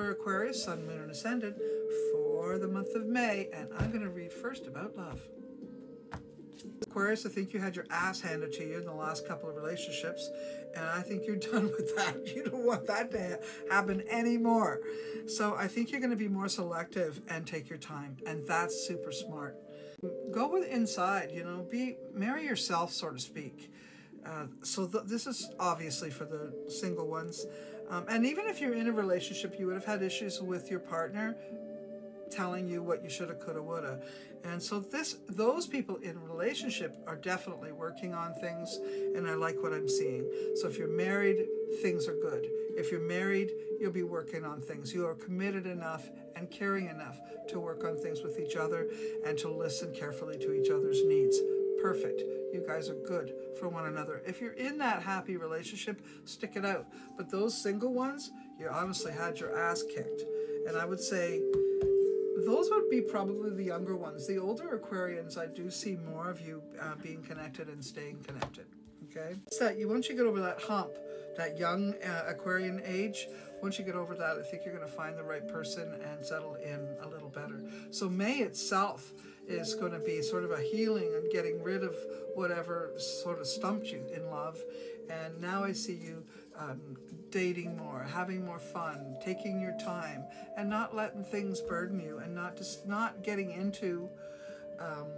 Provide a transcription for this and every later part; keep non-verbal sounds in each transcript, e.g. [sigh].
for Aquarius, Sun, Moon, and Ascendant for the month of May, and I'm going to read first about love. Aquarius, I think you had your ass handed to you in the last couple of relationships, and I think you're [laughs] done with that. You don't want that to happen anymore. So I think you're going to be more selective and take your time, and that's super smart. Go with inside, you know, be marry yourself, so to speak. Uh, so th this is obviously for the single ones. Um, and even if you're in a relationship, you would have had issues with your partner telling you what you shoulda, coulda, woulda. And so this, those people in relationship are definitely working on things, and I like what I'm seeing. So if you're married, things are good. If you're married, you'll be working on things. You are committed enough and caring enough to work on things with each other and to listen carefully to each other's needs. Perfect. You guys are good for one another. If you're in that happy relationship, stick it out. But those single ones, you honestly had your ass kicked. And I would say those would be probably the younger ones. The older Aquarians, I do see more of you uh, being connected and staying connected. Okay, it's that you once you get over that hump, that young uh, Aquarian age, once you get over that, I think you're going to find the right person and settle in a little better. So May itself is going to be sort of a healing and getting rid of whatever sort of stumped you in love. And now I see you um, dating more, having more fun, taking your time, and not letting things burden you, and not just not getting into um,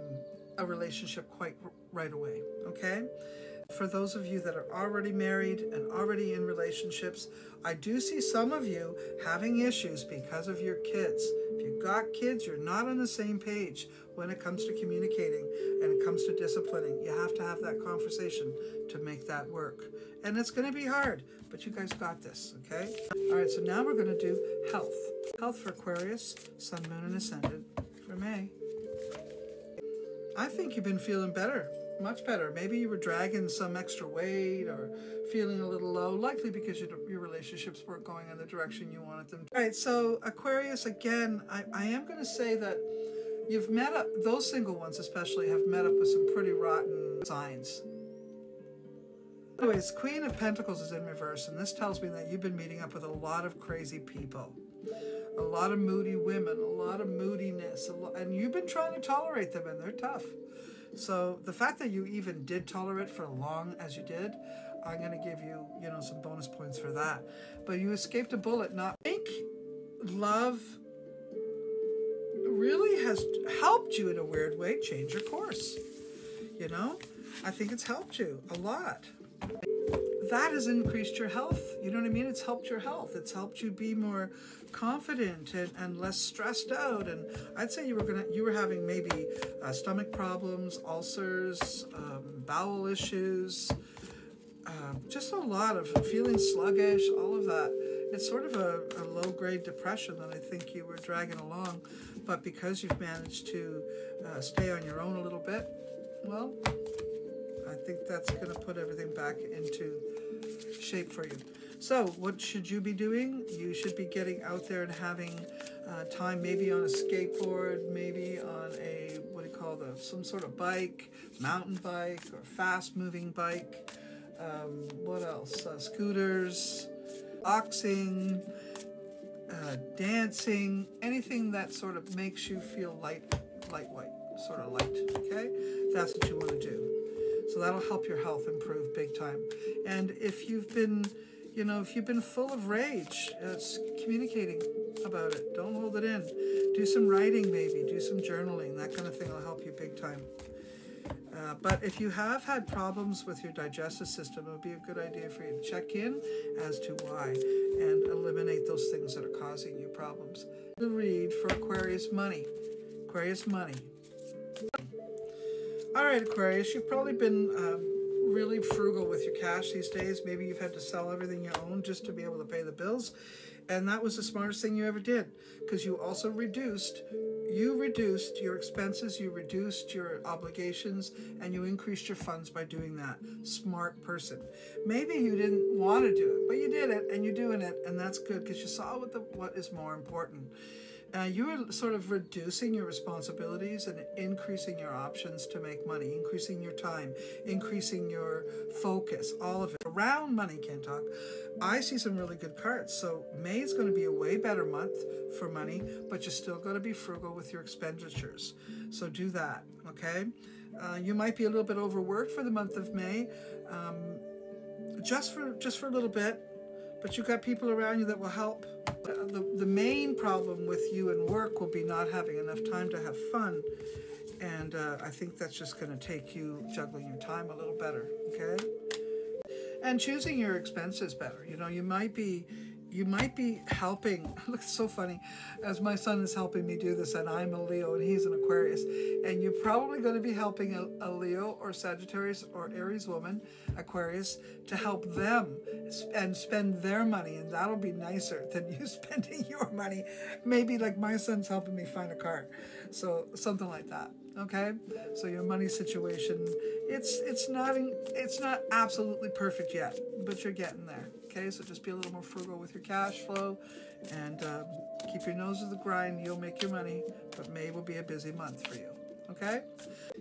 a relationship quite right away. Okay. For those of you that are already married and already in relationships, I do see some of you having issues because of your kids. Got kids, you're not on the same page when it comes to communicating and it comes to disciplining. You have to have that conversation to make that work. And it's going to be hard, but you guys got this, okay? All right, so now we're going to do health. Health for Aquarius, Sun, Moon, and Ascendant for May. I think you've been feeling better much better. Maybe you were dragging some extra weight or feeling a little low, likely because your, your relationships weren't going in the direction you wanted them to. All right, so Aquarius, again, I, I am going to say that you've met up, those single ones especially, have met up with some pretty rotten signs. Anyways, Queen of Pentacles is in reverse, and this tells me that you've been meeting up with a lot of crazy people. A lot of moody women, a lot of moodiness, and you've been trying to tolerate them, and they're tough. So the fact that you even did tolerate for long as you did, I'm going to give you, you know, some bonus points for that. But you escaped a bullet. Not think love really has helped you in a weird way change your course. You know, I think it's helped you a lot that has increased your health. You know what I mean? It's helped your health. It's helped you be more confident and, and less stressed out. And I'd say you were gonna you were having maybe uh, stomach problems, ulcers, um, bowel issues, uh, just a lot of feeling sluggish, all of that. It's sort of a, a low grade depression that I think you were dragging along. But because you've managed to uh, stay on your own a little bit, well, I think that's going to put everything back into shape for you. So what should you be doing? You should be getting out there and having uh, time maybe on a skateboard, maybe on a, what do you call the, some sort of bike, mountain bike or fast moving bike. Um, what else? Uh, scooters, boxing, uh, dancing, anything that sort of makes you feel light, lightweight, sort of light, okay? That's what you want to do. So that'll help your health improve big time. And if you've been, you know, if you've been full of rage, it's communicating about it. Don't hold it in. Do some writing maybe, do some journaling. That kind of thing will help you big time. Uh, but if you have had problems with your digestive system, it would be a good idea for you to check in as to why and eliminate those things that are causing you problems. The read for Aquarius money. Aquarius money. All right, Aquarius, you've probably been um, really frugal with your cash these days. Maybe you've had to sell everything you own just to be able to pay the bills. And that was the smartest thing you ever did because you also reduced, you reduced your expenses, you reduced your obligations, and you increased your funds by doing that. Smart person. Maybe you didn't want to do it, but you did it and you're doing it, and that's good because you saw what, the, what is more important. Uh, you are sort of reducing your responsibilities and increasing your options to make money, increasing your time, increasing your focus, all of it. Around money, can't talk. I see some really good cards. So May is going to be a way better month for money, but you're still going to be frugal with your expenditures. So do that, okay? Uh, you might be a little bit overworked for the month of May, um, just for just for a little bit, but you've got people around you that will help the, the main problem with you and work will be not having enough time to have fun. And uh, I think that's just going to take you juggling your time a little better, okay? And choosing your expenses better. You know, you might be you might be helping. [laughs] Look, it's so funny. As my son is helping me do this, and I'm a Leo and he's an Aquarius, and you're probably going to be helping a, a Leo or Sagittarius or Aries woman, Aquarius, to help them and spend their money, and that'll be nicer than [laughs] you spending your money. Maybe like my son's helping me find a car, so something like that. Okay, so your money situation, it's it's not it's not absolutely perfect yet, but you're getting there. Okay, so just be a little more frugal with your cash flow and um, keep your nose to the grind. You'll make your money, but May will be a busy month for you. Okay,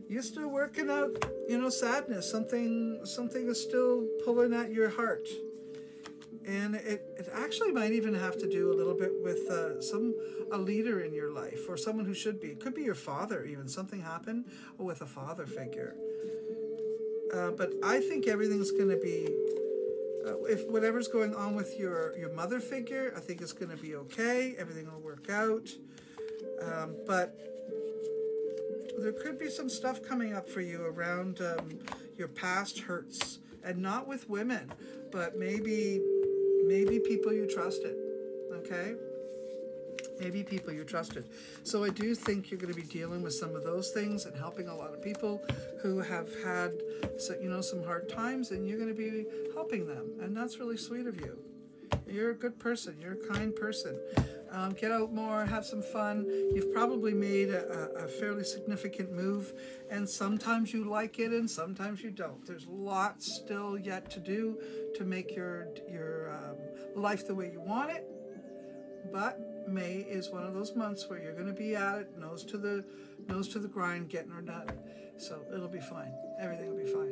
you're still working out, you know, sadness. Something, something is still pulling at your heart, and it, it actually might even have to do a little bit with uh, some a leader in your life or someone who should be. It could be your father, even something happened with a father figure. Uh, but I think everything's going to be uh, if whatever's going on with your, your mother figure, I think it's going to be okay. Everything will work out. Um, but there could be some stuff coming up for you around um, your past hurts, and not with women, but maybe maybe people you trusted. Okay maybe people you trusted. So I do think you're going to be dealing with some of those things and helping a lot of people who have had, so, you know, some hard times, and you're going to be helping them, and that's really sweet of you. You're a good person. You're a kind person. Um, get out more, have some fun. You've probably made a, a, fairly significant move, and sometimes you like it, and sometimes you don't. There's lots still yet to do to make your your um, life the way you want it, but May is one of those months where you're going to be at it, nose to the nose to the grind, getting her done. So it'll be fine. Everything will be fine.